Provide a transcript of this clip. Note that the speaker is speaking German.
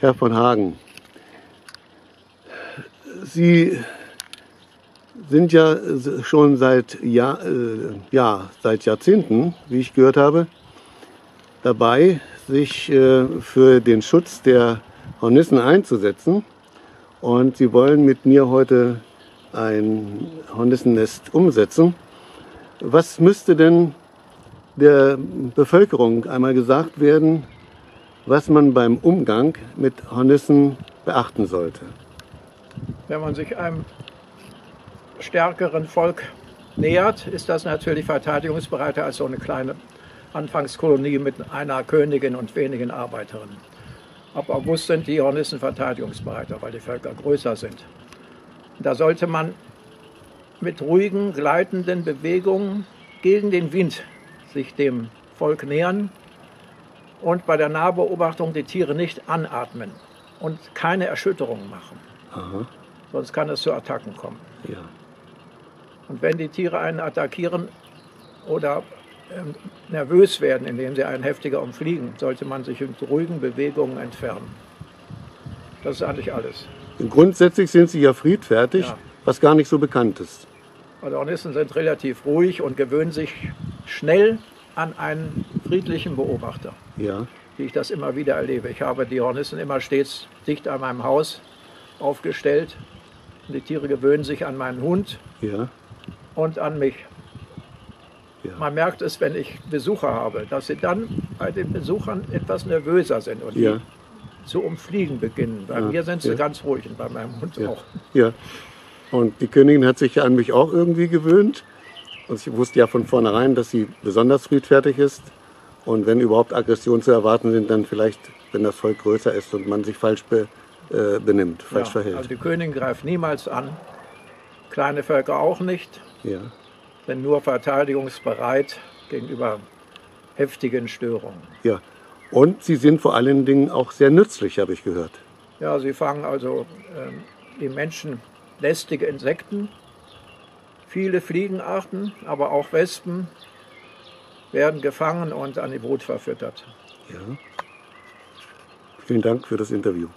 Herr von Hagen, Sie sind ja schon seit, Jahr, äh, ja, seit Jahrzehnten, wie ich gehört habe, dabei, sich äh, für den Schutz der Hornissen einzusetzen. Und Sie wollen mit mir heute ein Hornissennest umsetzen. Was müsste denn der Bevölkerung einmal gesagt werden, was man beim Umgang mit Hornissen beachten sollte? Wenn man sich einem stärkeren Volk nähert, ist das natürlich verteidigungsbereiter als so eine kleine Anfangskolonie mit einer Königin und wenigen Arbeiterinnen. Ab August sind die Hornissen verteidigungsbereiter, weil die Völker größer sind. Da sollte man mit ruhigen, gleitenden Bewegungen gegen den Wind sich dem Volk nähern und bei der Nahbeobachtung die Tiere nicht anatmen und keine Erschütterungen machen. Aha. Sonst kann es zu Attacken kommen. Ja. Und wenn die Tiere einen attackieren oder ähm, nervös werden, indem sie einen heftiger umfliegen, sollte man sich mit ruhigen Bewegungen entfernen. Das ist eigentlich alles. Grundsätzlich sind sie ja friedfertig, ja. was gar nicht so bekannt ist. Also Hornissen sind relativ ruhig und gewöhnen sich schnell an einen friedlichen Beobachter. Ja. Wie ich das immer wieder erlebe. Ich habe die Hornissen immer stets dicht an meinem Haus aufgestellt. Die Tiere gewöhnen sich an meinen Hund ja. und an mich. Ja. Man merkt es, wenn ich Besucher habe, dass sie dann bei den Besuchern etwas nervöser sind und ja. zu umfliegen beginnen. Bei mir sind sie ganz ruhig und bei meinem Hund auch. Ja. Und die Königin hat sich ja an mich auch irgendwie gewöhnt. Und ich wusste ja von vornherein, dass sie besonders friedfertig ist. Und wenn überhaupt Aggressionen zu erwarten sind, dann vielleicht, wenn das Volk größer ist und man sich falsch be, äh, benimmt, falsch ja, verhält. Also die Königin greift niemals an, kleine Völker auch nicht, ja. denn nur verteidigungsbereit gegenüber heftigen Störungen. Ja, und sie sind vor allen Dingen auch sehr nützlich, habe ich gehört. Ja, sie fangen also äh, die Menschen lästige Insekten, viele Fliegenarten, aber auch Wespen werden gefangen und an die Brut verfüttert. Ja. Vielen Dank für das Interview.